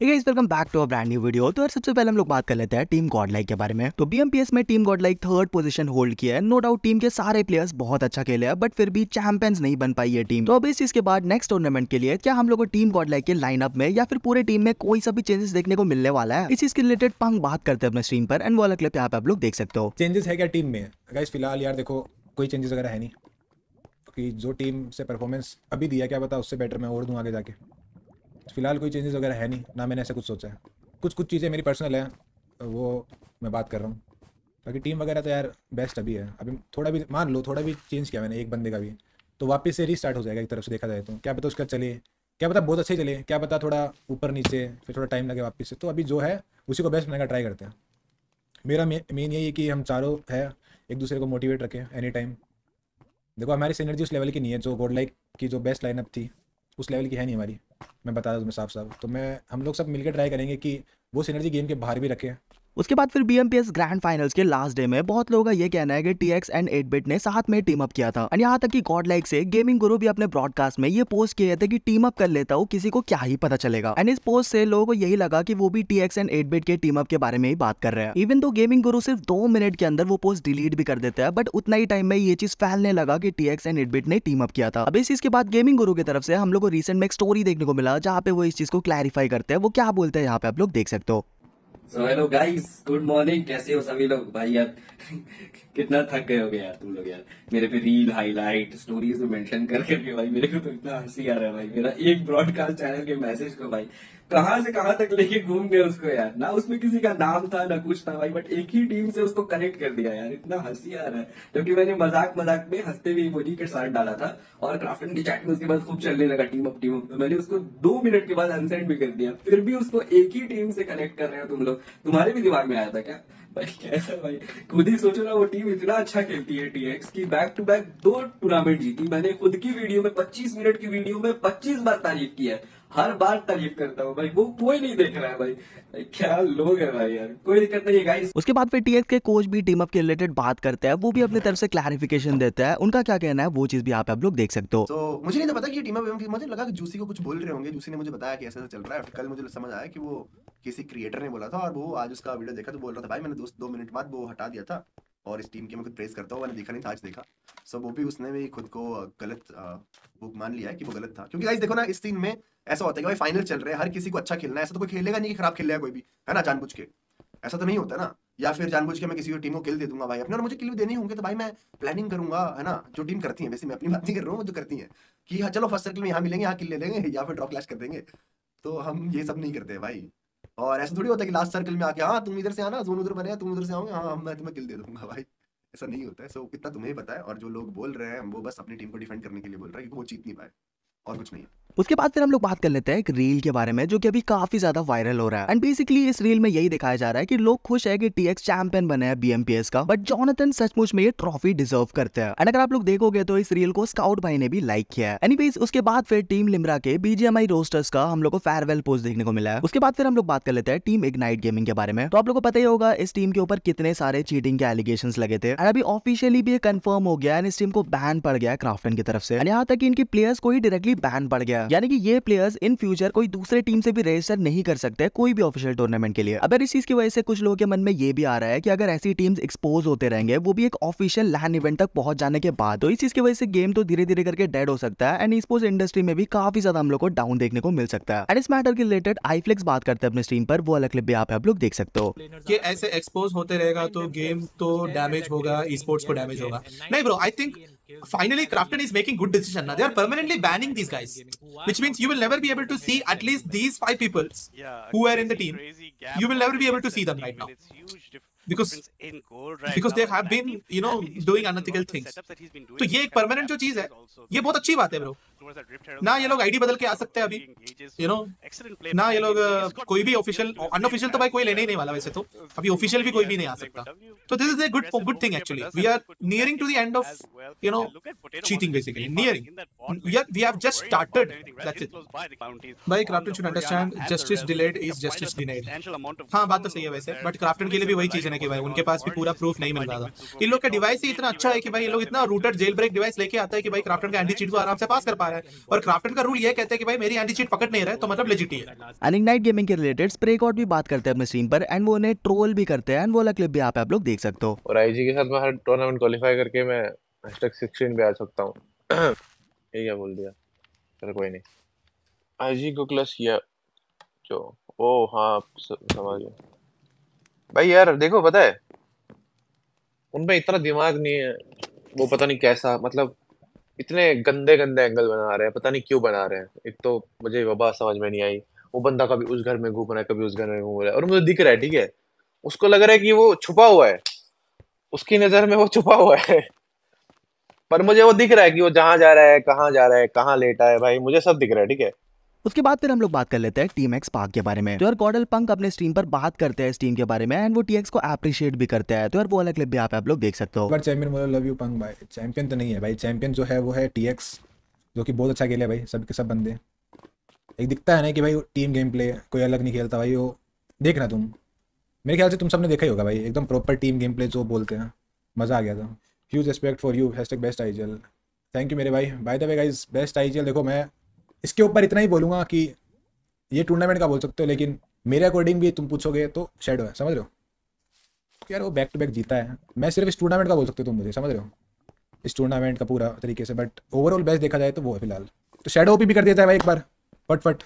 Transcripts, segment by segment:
Guys welcome back to a brand new video तो यार, सबसे पहले हम लोग बात कर लेते हैं टीम गॉडलाइक के बारे में। तो बीएमपीएस में team Godlike third position hold किया है। नो डाउट टीम के सारे प्लेयर्स बहुत अच्छा खेले हैं बट फिर भी चैंपियंस नहीं बन पाई है टीम तो अब इस चीज़ के बाद नेक्स्ट टूर्नामेंट के लिए क्या हम लोग को टीम गॉडलाइक के लाइनअप में या फिर पूरे टीम में कोई सा भी चेंजेस देखने को मिलने वाला है? इस चीज़ के रिलेटेड पंग बात करते हैं अपने स्ट्रीम पर एंड वाला क्लिप यहाँ पे आप लोग देख सकते हो। चेंजेस है क्या टीम में? गाइस फ़िलहाल यार देखो, कोई चेंजेस वगैरह है नहीं। जो टीम से परफॉर्मेंस अभी दिया, क्या पता उससे बेटर मैं और दूँ आगे जाके। फ़िलहाल कोई चेंजेस वगैरह है नहीं, ना मैंने ऐसा कुछ सोचा है। कुछ कुछ चीज़ें मेरी पर्सनल हैं, वो मैं बात कर रहा हूँ। बाकी टीम वगैरह तो यार बेस्ट अभी है। अभी थोड़ा भी, मान लो, थोड़ा भी चेंज किया मैंने एक बंदे का भी तो वापस से रीस्टार्ट हो जाएगा एक तरफ़ से देखा जाए तो। क्या पता उसका चले, क्या पता बहुत अच्छे चले, क्या पता थोड़ा ऊपर नीचे, फिर थोड़ा टाइम लगे वापस से। तो अभी जो है, उसी को बेस्ट बनाने का ट्राई करते हैं। मेरा मेन यही है कि हम चारों है, एक दूसरे को मोटिवेट रखें एनी टाइम देखो, हमारी सिनर्जी उस लेवल की नहीं है, जो गोड लाइक की जो बेस्ट लाइनअप थी, उस लेवल की है नहीं हमारी। मैं बता दूँ तुम्हें साफ़ साफ़ तो मैं, हम लोग सब मिलकर ट्राई करेंगे कि वो सिनर्जी गेम के बाहर भी रखें। उसके बाद फिर बीएमपीएस ग्रैंड फाइनल्स के लास्ट डे में बहुत लोगों का ये कहना है कि टीएक्स एंड 8 बिट ने साथ में टीम अप किया था। और यहाँ तक कि गॉड लाइक से गेमिंग गुरु भी अपने ब्रॉडकास्ट में ये पोस्ट किए थे कि टीम अप कर लेता हूँ, किसी को क्या ही पता चलेगा। एंड इस पोस्ट से लोगों को यही लगा कि वो भी टीएक्स एंड 8 बिट के टीम अप के बारे में ही बात कर रहे हैं। इवन तो गेमिंग गुरु सिर्फ़ दो मिनट के अंदर वो पोस्ट डिलीट भी कर देता है बट उतना ही टाइम में ये चीज़ फैलने लगा कि टीएक्स एंड एट बिट ने टीम अप किया था। अब इस चीज़ के बाद गेमिंग गुरु की तरफ़ से हम लोग को रिसेंट में एक स्टोरी देखने को मिला, जहाँ पे वो इस चीज़ को क्लैरिफाई करते हैं। वो क्या बोलते हैं यहाँ पे आप लोग देख सकते हो। So hello guys good morning कैसे हो सभी लोग? भाई, यार, कितना थक गए हो गए यार तुम लोग यार। मेरे पे रील हाईलाइट स्टोरीज में मेंशन कर करके, भाई, मेरे को तो इतना हँसी आ रहा है, भाई। मेरा एक ब्रॉडकास्ट चैनल के मैसेज को, भाई कहाँ से कहाँ तक लेके घूम गए उसको यार? ना उसमें किसी का नाम था, ना कुछ था भाई बट एक ही टीम से उसको कनेक्ट कर दिया यार। इतना हँसी आ रहा है। क्योंकि मैंने मज़ाक मज़ाक में हँसते हुए इमोजी के साथ डाला था और क्राफ्टन की चैट में उसके बाद खूब चलने लगा टीम अप टीम अप तो मैंने उसको दो मिनट के बाद अनसेंड भी कर दिया। फिर भी उसको एक ही टीम से कनेक्ट कर रहे हो तुम लोग। तुम्हारे भी दिमाग में आया था क्या? भाई कैसा भाई? खुद ही सोचो ना वो टीम इतना अच्छा खेलती है टीएक्स की। बैक टू बैक दो टूर्नामेंट जीती। मैंने खुद की वीडियो में 25 मिनट की वीडियो में 25 बार तारीफ़ की है। हर बार तारीफ़ करता हूँ भाई। वो कोई नहीं देख रहा है भाई। क्या लोग है भाई यार। कोई दिक्कत नहीं है गाइस उसके बाद फिर टीएक्स के कोच भी टीम अप के रिलेटेड बात करते हैं। वो भी अपनी तरफ़ से क्लैरिफिकेशन देते हैं। उनका क्या कहना है? वो चीज़ भी आप लोग देख सकते हो। तो मुझे नहीं पता कि टीम अप मुझे लगा कि जूसी को कुछ बोल रहे होंगे। जूसी ने मुझे बताया कि ऐसा चल रहा है। कल मुझे समझ आया कि वो किसी क्रिएटर ने बोला था और वो आज उसका वीडियो देखा तो बोल रहा था, भाई, मैंने दोस्त दो मिनट बाद वो हटा दिया था और इस टीम की मैं खुद प्रेस करता हूँ, मैंने देखा नहीं था, आज देखा। सो वो भी उसने भी खुद को गलत वो मान लिया है कि वो गलत था। क्योंकि गाइस देखो ना, इस टीम में ऐसा होता है कि भाई फाइनल चल रहे हैं, हर किसी को अच्छा खेलना है, ऐसा तो कोई खेलेगा नहीं कि खराब खेल रहा है कोई भी, है ना, जानबूझ के। ऐसा तो नहीं होता ना। या फिर जानबूझ के मैं किसी टीम को किल दे दूँगा भाई, अपने और मुझे किल भी देने होंगे तो भाई मैं प्लानिंग करूँगा, है ना, जो टीम करती है वैसे मैं अपनी बात नहीं कर रहा हूँ, जो करती है कि हाँ चलो फ़र्स्ट सर्कल में यहाँ मिलेंगे, यहाँ किल ले लेंगे, या फिर ड्रॉप क्लैश कर देंगे। तो हम ये सब नहीं करते भाई। और ऐसा थोड़ी होता है कि लास्ट सर्कल में आके हाँ तुम इधर से आना जोन उधर बने, तुम उधर से आओगे। हाँ मैं तुम्हें किल दे दूँगा, भाई। ऐसा नहीं होता है। सो इतना तुम्हें पता है और जो लोग बोल रहे हैं, वो बस अपनी टीम को डिफेंड करने के लिए बोल रहे हैं क्योंकि वो जीत नहीं पाए। और कुछ नहीं उसके बाद फिर हम लोग बात कर लेते हैं एक रील के बारे में, जो कि अभी काफ़ी ज़्यादा वायरल हो रहा है। एंड बेसिकली इस रील में यही दिखाया जा रहा है कि लोग खुश है कि टीएक्स चैंपियन बने हैं बीएमपीएस का बट जॉनथन सचमुच में ये ट्रॉफी डिजर्व करते हैं। एंड अगर आप लोग देखोगे तो इस रील को स्काउट भाई ने भी लाइक किया है। एनीवेज उसके बाद फिर टीम लिमरा के बीजीएमआई रोस्टर्स का हम लोग को फेयरवेल पोस्ट देखने को मिला है। उसके बाद फिर हम लोग बात कर लेते हैं टीम इग्नाइट गेमिंग के बारे में। तो आप लोग को पता ही होगा, इस टीम के ऊपर कितने सारे चीटिंग के एलिगेशन लगे थे। एंड अभी ऑफिशियली भी कंफर्म हो गया एंड इस टीम को बैन पड़ गया क्राफ्टन की तरफ़ से। यहाँ तक इनकी प्लेयर्स को ही डायरेक्टली बैन पड़ गया। यानी कि ये प्लेयर्स इन फ्यूचर कोई दूसरे टीम से भी रजिस्टर नहीं कर सकते कोई भी ऑफिशियल टूर्नामेंट के लिए। अगर इस चीज़ की वजह से कुछ लोगों के मन में ये भी आ रहा है कि अगर ऐसी टीम्स एक्सपोज होते रहेंगे वो भी एक ऑफिशियल लैंड इवेंट तक पहुँच जाने के बाद। तो इस चीज़ की वजह से गेम तो धीरे धीरे करके डेड हो सकता है एंड स्पोर्ट्स इंडस्ट्री में भी काफ़ी ज़्यादा हम लोग को डाउन देखने को मिल सकता है। एंड इस मैटर के रिलेटेड आईफ्लेक्स बात करते हैं अपने स्ट्रीम पर वो अलग क्लिप भी आप लोग देख सकते हो। कि ऐसे एक्सपोज होते रहेगा तो गेम तो डैमेज होगा ई स्पोर्ट्स को डैमेज होगा। नहीं bro I think finally Crafton is making good decision now. They are permanently banning these guys, which means you will never be able to see at least these five people who are in the team. You will never be able to see them right now. because because they have been you know doing unethical things तो ये एक permanent जो चीज है ये बहुत अच्छी बात है ब्रो ना ये लोग आईडी बदल के आ सकते हैं अभी। यू नो ना ये लोग कोई भी ऑफिशियल अनऑफिशियल तो भाई कोई लेने ही नहीं वाला वैसे तो। अभी ऑफिशियल भी कोई भी नहीं आ सकता। तो this is a good good thing actually we are nearing to the end of you know cheating basically. nearing. we, are, we have just started. that's it. भाई Krafton should understand justice delayed is justice denied. हाँ बात तो सही है वैसे but Krafton के लिए भी वही चीज़ है ना कि भाई उनके पास भी पूरा प्रूफ नहीं मिल रहा था इन लोग का डिवाइस ही इतना अच्छा है कि भाई ये लोग इतना रूटेड जेल ब्रेक डिवाइस लेके आता है कि भाई क्राफ्टन का एंटी चीट को आराम से पास कर पा रहा है। और क्राफ्टन का रूल ये कहता है कि भाई मेरी एंटी चीट पकड़ नहीं रहा है तो मतलब लेजिट ही है। एंड इग्नाइट गेमिंग के रिलेटेड स्प्रे गॉड भी बात करते हैं अपने स्ट्रीम पर एंड वो उन्हें ट्रोल भी करते हैं एंड वो क्लिप भी आप आप लोग देख सकते हो। और आईजी के साथ मैं हर टूर्नामेंट क्वालिफाई करके मैं हैशटैग 16 पे आ सकता हूँ। ये क्या बोल दिया? चलो कोई नहीं। आईजी को क्लस किया। जो ओ हाँ समझ गया। भाई यार देखो पता है? उनमें इतना दिमाग नहीं है। वो पता नहीं कैसा मतलब इतने गंदे गंदे एंगल बना रहे हैं, पता नहीं क्यों बना रहे हैं। एक तो मुझे वबा समझ में नहीं आई। वो बंदा कभी उस घर में घूम रहा है, कभी उस घर में घूम रहा है। और मुझे दिख रहा है, ठीक है? उसको लग रहा है कि वो छुपा हुआ है। उसकी नज़र में वो छुपा हुआ है। पर मुझे वो दिख रहा है कि वो जहाँ जा रहा है, कहाँ जा रहा है, कहाँ लेटा है, भाई। मुझे सब दिख रहा है, ठीक है? उसके बाद फिर हम लोग बात कर लेते हैं टीम एक्स पार्क के बारे में। तो यार गॉडल पंक अपने स्ट्रीम पर बात करते हैं इस टीम के बारे में एंड वो टीएक्स को अप्रिशिएट भी करते हैं। तो यार वो वाला क्लिप भी आप आप लोग देख सकते हो। चैंपियन बोलो लव यू पंग भाई। चैंपियन तो नहीं है भाई। चैंपियन जो है, वो है टी जो कि बहुत अच्छा खेल है भाई, सब के सब बंदे। एक दिखता है ना कि भाई टीम गेम प्ले कोई अलग नहीं खेलता भाई, वो देखना तुम। मेरे ख्याल से तुम सबने देखा ही होगा भाई, एकदम प्रॉपर टीम गेम प्ले जो बोलते हैं। मज़ा आ गया था। Huge respect for you hashtag best IGL thank you मेरे भाई। By the way guys best IGL देखो, मैं इसके ऊपर इतना ही बोलूँगा कि ये टूर्नामेंट का बोल सकते हो, लेकिन मेरे अकॉर्डिंग भी तुम पूछोगे तो शेडो है, समझ रहे हो? यार वो बैक टू बैक जीता है। मैं सिर्फ़ इस टूर्नामेंट का बोल सकते हो तुम मुझे, समझ रहे हो? इस टूर्नामेंट का पूरा तरीके से बट ओवरऑल बेस्ट देखा जाए तो वो है फ़िलहाल। तो शेडो ओपी भी कर दिया था भाई एक बार फट फट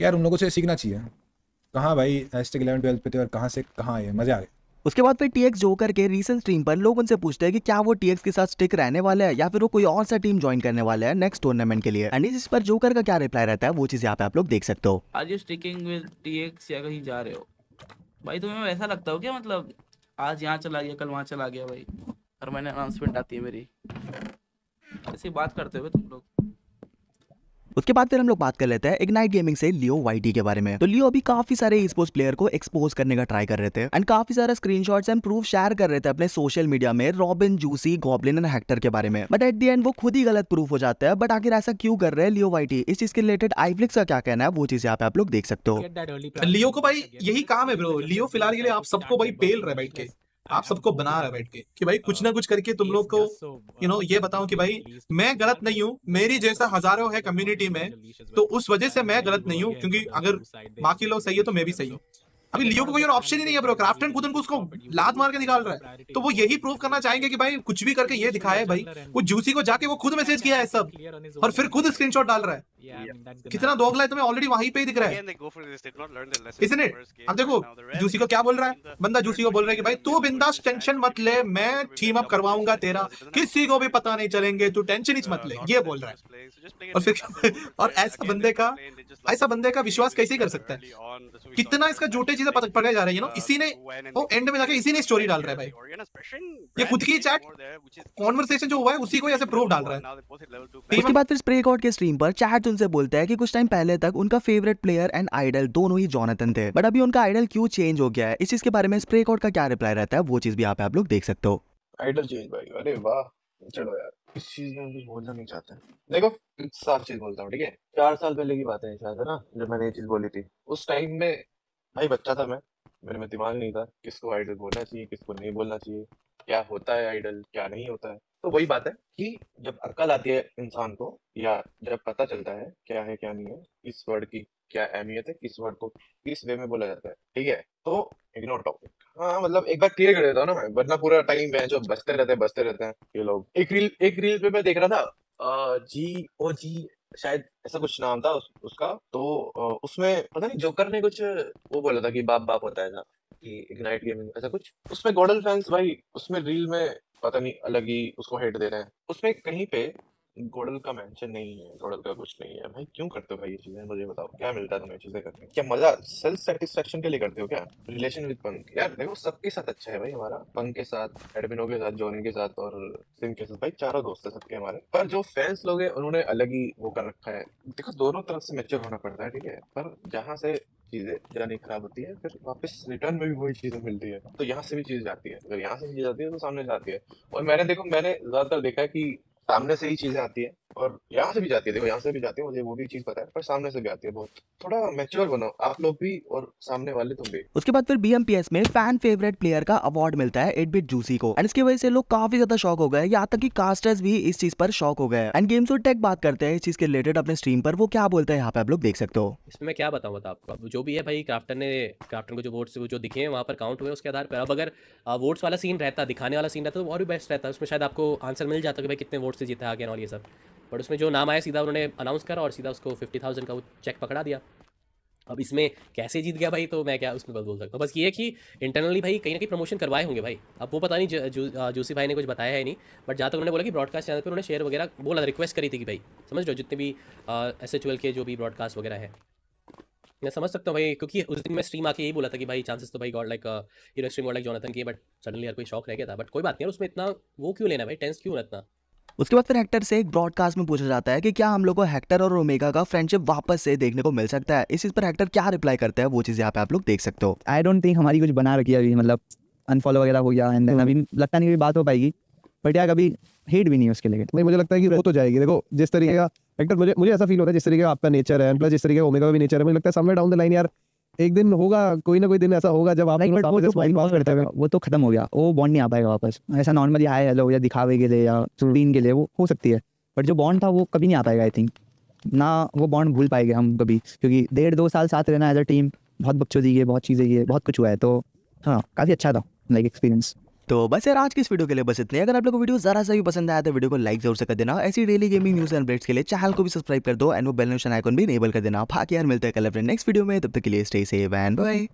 यार उन लोगों से सीखना चाहिए। कहाँ भाई हैशटैग इलेवन ट्वेल्थ पे थे और कहाँ से, कहाँ आए? मज़े आ गए। उसके बाद फिर टीएक्स जोकर के रीसेंट स्ट्रीम पर लोग उनसे पूछते हैं कि क्या वो टीएक्स के साथ स्टिक रहने वाला है या फिर वो कोई और सा टीम ज्वाइन करने वाला है नेक्स्ट टूर्नामेंट के लिए? एंड इस पर जोकर का क्या रिप्लाई रहता है, वो चीज़ यहाँ पे आप लोग देख सकते हो। आज यू स्टिकिंग विद टीएक्स या कहीं जा रहे हो? भाई तुम्हें वैसा लगता हो क्या मतलब आज यहाँ चला गया, कल वहाँ चला गया भाई? हर महीने अनाउंसमेंट आती है मेरी। ऐसी बात करते हुए तुम लोग? उसके बाद फिर हम लोग बात कर लेते हैं इग्नाइट गेमिंग से लियो वाईटी के बारे में। तो लियो अभी काफ़ी सारे स्पोर्ट्स प्लेयर को एक्सपोज करने का ट्राई कर रहे थे एंड काफ़ी सारा स्क्रीनशॉट्स एंड प्रूफ शेयर कर रहे थे अपने सोशल मीडिया में Robin Juicy Goblin and Hector के बारे में। बट एट दी एंड वो खुद ही गलत प्रूफ हो जाता है। बट आखिर ऐसा क्यों कर रहे हैं लियो वाईटी इस चीज़ के रिलेटेड आईफ्लिक्स का क्या कहना है? वो चीज़ यहाँ पे आप लोग देख सकते हो। लियो को भाई यही काम है ब्रो लियो फ़िलहाल के लिए आप सबको भाई पेल रहा है बैठ के। आप सबको बना रहा है बैठ के कि भाई कुछ ना कुछ करके तुम लोग को यू नो ये बताओ कि भाई मैं गलत नहीं हूँ मेरी जैसा हज़ारों है कम्युनिटी में तो उस वजह से मैं गलत नहीं हूँ क्योंकि अगर बाकी लोग सही है तो मैं भी सही हूँ। अभी लियो को कोई और ऑप्शन ही नहीं है ब्रो क्राफ्टन खुद उनको उसको लात मार के निकाल रहा है। तो वो यही प्रूव करना चाहेंगे कि भाई कुछ भी करके ये दिखाया है भाई वो जूसी को जाके वो खुद मैसेज किया है सब और फिर खुद स्क्रीनशॉट डाल रहा है। कितना दोगला है तुम्हें ऑलरेडी वहीं पे ही दिख रहा है? इसने अब देखो जूसी को क्या बोल रहा है? बंदा जूसी को बोल रहा है कि भाई तू बिंदास टेंशन मत ले मैं टीम अप करवाऊँगा तेरा। किसी को भी पता नहीं चलेंगे तू टेंशन ही मत ले ये बोल रहा है। और फिर और ऐसा बंदे का ऐसा बंदे का विश्वास कैसे कर सकता है? कितना इसका झूठे चीज़ें पकड़ पकड़े जा रहे हैं यू इसी ने वो एंड में जाके इसी ने स्टोरी डाल रहा है भाई। ये खुद की चैट कॉन्वर्सेशन जो हुआ है उसी को ऐसे प्रूफ डाल रहा है। उसके बाद फिर स्प्रे के स्ट्रीम पर चैट उनसे बोलता है कि कुछ टाइम पहले तक उनका फेवरेट प्लेयर एंड आइडल दोनों ही जॉनथन थे। बट अभी उनका आइडल क्यों चेंज हो गया है? इस चीज़ के बारे में स्प्रे गॉड का क्या रिप्लाई रहता है? वो चीज़ भी आप लोग देख सकते हो। आइडल चेंज भाई। अरे वाह, चलो यार। इस चीज़ में कुछ बोलना नहीं चाहते। देखो साफ़ चीज़ बोलता हूँ, ठीक है? चार साल पहले की बात है शायद ना? जब मैंने ये चीज़ बोली थी। उस टाइम में भाई बच्चा था मैं। मेरे में दिमाग नहीं था किसको आइडल बोलना चाहिए, किसको नहीं बोलना चाहिए। क्या होता है आइडल क्या नहीं होता है। तो वही बात है कि जब अक्ल आती है इंसान को या जब पता चलता है क्या है क्या नहीं है इस वर्ड की क्या अहमियत है किस वर्ड को किस वे में बोला जाता है ठीक है? तो इग्नोर टॉपिक हाँ मतलब एक बार क्लियर कर देता हूँ ना मैं वरना पूरा टाइम जो बसते रहते हैं बसते रहते हैं ये लोग। एक रील एक रील पे मैं देख रहा था जी ओ जी शायद ऐसा कुछ नाम था उस, उसका तो उसमें पता नहीं जोकर ने कुछ वो बोला था कि बाप बाप होता है ना कि इग्नाइट गेमिंग ऐसा कुछ। उसमें गॉडल फैंस भाई उसमें रील में पता नहीं, अलग ही उसको हेट दे रहे हैं। उसमें कहीं पे गोडल का मेंशन नहीं है गॉडल का कुछ नहीं है। भाई, क्यों करते हो भाई ये चीज़ें? मुझे बताओ, क्या मिलता है तुम्हें चीज़ें करके क्या मज़ा सेल्फ सेटिस्फेक्शन के लिए करते हो क्या? रिलेशन विद पंक यार, देखो, सबके साथ अच्छा है भाई हमारा। पंक के साथ एडमिनो के साथ जॉनी के साथ और सिंह के साथ। भाई, चारों दोस्त है सबके हमारे। पर जो फैंस लोग हैं, उन्होंने अलग ही वो कर रखा है। देखो, दोनों तरफ़ से मेच्योर होना पड़ता है, ठीक है? पर जहाँ से चीज़ें जानी खराब होती है, फिर वापस रिटर्न में भी वही चीज़ें मिलती है। तो यहाँ से भी चीज़ जाती है। अगर यहाँ से चीज़ जाती है तो सामने जाती है। और मैंने देखो, मैंने ज़्यादातर देखा है कि सामने से ही चीज़ें आती है। और यहाँ से भी जाती है देखो यहाँ से भी जाती है मुझे वो भी चीज़ पता है पर सामने से भी आती है बहुत। थोड़ा मैच्योर बनो आप लोग भी और सामने वाले तुम भी। उसके बाद फिर बीएमपीएस में फ़ैन फेवरेट प्लेयर का अवार्ड मिलता है एट बिट जूसी को। एंड इसकी वजह से लोग काफ़ी ज़्यादा शॉक हो गए यहाँ तक कि कास्टर्स भी इस चीज़ पर शॉक हो गए एंड गेम्स और टेक बात करते हैं इस चीज़ के रिलेटेड अपने स्ट्रीम पर वो क्या बोलते हैं यहाँ पे आप लोग देख सकते हो। इसमें क्या बताऊँ बता आपको जो भी है भाई क्राफ्टन ने क्राफ्टन को जो वोट्स जो दिखे हैं वहाँ पर काउंट हुए उसके आधार पर। अब अगर वोट्स वाला सीन रहता दिखाने वाला सीन रहता तो और भी बेस्ट रहता उसमें शायद आपको आंसर मिल जाता कि भाई कितने वोट से जीता आगे और ये सब। बट उसमें जो नाम आया सीधा उन्होंने अनाउंस करा और सीधा उसको फिफ्टी थाउज़ेंड का वो चेक पकड़ा दिया। अब इसमें कैसे जीत गया भाई? तो मैं क्या उसमें बस बोल सकता हूँ। बस ये कि इंटरनली भाई कहीं ना कहीं प्रमोशन करवाए होंगे भाई। अब वो पता नहीं जू, जू, जूसी भाई ने कुछ बताया है नहीं बट जहाँ तक उन्होंने बोला कि ब्रॉडकास्ट चैनल पर उन्होंने शेयर वगैरह बोला रिक्वेस्ट करी थी कि भाई समझ लो जितने भी एस एच के जो भी ब्रॉडकास्ट वगैरह है। मैं समझ सकता हूँ भाई क्योंकि उस दिन मैं स्ट्रीम आके यही बोला था कि भाई चांसेस तो भाई Godlike hero stream Godlike Jonathan की बट सडनली यार कोई शौक रह गया था। बट कोई बात नहीं यार उसमें इतना वो क्यों लेना भाई? टेंस क्यों इतना? उसके बाद फिर हेक्टर से एक ब्रॉडकास्ट में पूछा जाता है कि क्या हम लोग को हेक्टर और ओमेगा का फ्रेंडशिप वापस से देखने को मिल सकता है? इस चीज़ पर हेक्टर क्या रिप्लाई करता है? वो चीज़ यहाँ पे आप लोग देख सकते हो। आई डोंट थिंक हमारी कुछ बना रखी है अभी मतलब अनफॉलो वगैरह हो गया एंड अभी लगता नहीं बात हो पाएगी बट यार कभी हेट भी नहीं है उसके लिए। नहीं मुझे लगता है कि वो तो जाएगी। देखो जिस तरीके का एक्टर मुझे मुझे ऐसा फील होता है जिस तरीके का आपका नेचर है प्लस जिस तरीके का ओमेगा का भी नेचर है मुझे लगता है समवेयर डाउन द लाइन यार एक दिन होगा कोई ना कोई दिन ऐसा होगा जब आप वो तो करते है। वो तो खत्म हो गया। वो बॉन्ड नहीं आ पाएगा वापस। ऐसा नॉर्मली हाय हेलो या दिखावे के लिए या सीन के लिए वो हो सकती है। बट जो बॉन्ड था वो कभी नहीं आ पाएगा आई थिंक ना वो बॉन्ड भूल पाएँगे हम कभी। क्योंकि डेढ़ दो साल साथ रहना एज अ टीम बहुत बकचोदी दिए है बहुत चीज़ें ये बहुत कुछ हुआ है तो हाँ काफ़ी अच्छा था लाइक एक्सपीरियंस तो बस यार, आज की इस वीडियो के लिए बस इतने। अगर आप लोगों को वीडियो जरा सा भी पसंद आया तो वीडियो को लाइक ज़रूर से कर देना। ऐसी daily gaming news and updates के लिए चैनल को भी सब्सक्राइब कर दो एंड वो बेल नोशन आइकन भी इनेबल कर देना। बाकी यार, मिलते हैं कल अपने नेक्स्ट वीडियो में, तब तक के लिए स्टे सेव एंड बाय